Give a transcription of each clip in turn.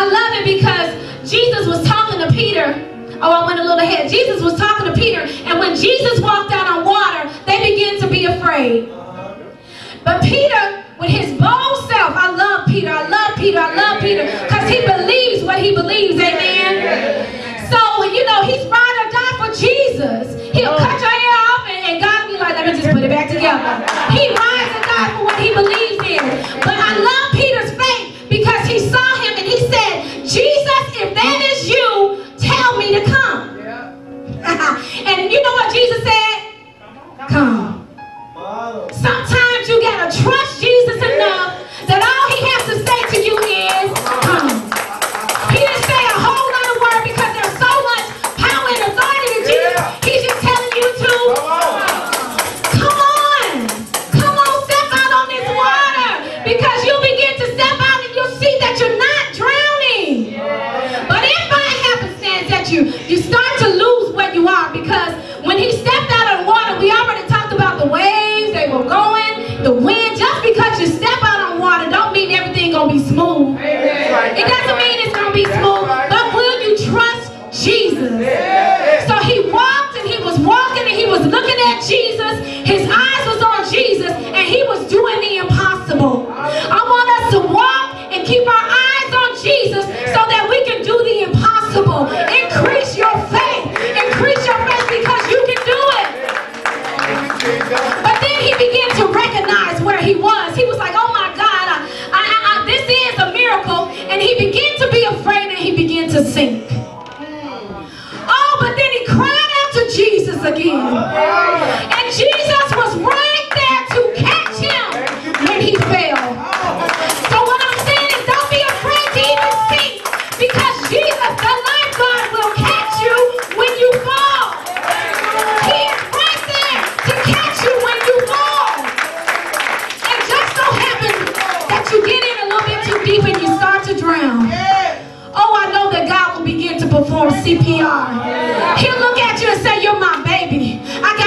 I love it because Jesus was talking to Peter. Oh, I went a little ahead. Jesus was talking to Peter, and when Jesus walked out on water, they began to be afraid. But Peter, with his bold self, I love Peter, I love Peter, I love Peter, because he believes what he believes, amen? So, you know, he's ride or die for Jesus. He'll oh. cut your hair Come. Sometimes you gotta trust Jesus enough that all he has to say to you is, come. He didn't say a whole lot of word because there's so much power and authority to Jesus. He's just telling you to, come on. Come on, step out on this water. Because you'll begin to step out and you'll see that you're not drowning. But if by happenstance that you, you start to lose what you are because when he everything gonna be smooth. It doesn't mean it's gonna be smooth, Jesus again. And Jesus was right there to catch him when he fell. So what I'm saying is don't be afraid to even sink because Jesus, the lifeguard, will catch you when you fall. He is right there to catch you when you fall. It just so happens that you get in a little bit too deep and you start to drown. Oh, I know that God will begin to perform CPR. He'll look at you and say, You're my baby.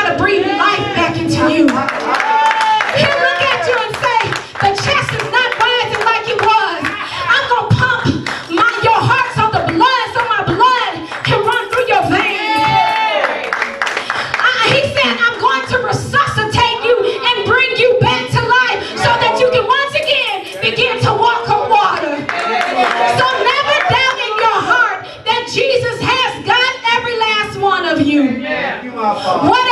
To breathe life back into you. He'll look at you and say, The chest is not rising like it was. I'm going to pump my, your heart so the blood, so my blood can run through your veins. Uh, he said, I'm going to resuscitate you and bring you back to life so that you can once again begin to walk on water. So never doubt in your heart that Jesus has got every last one of you. You my father. What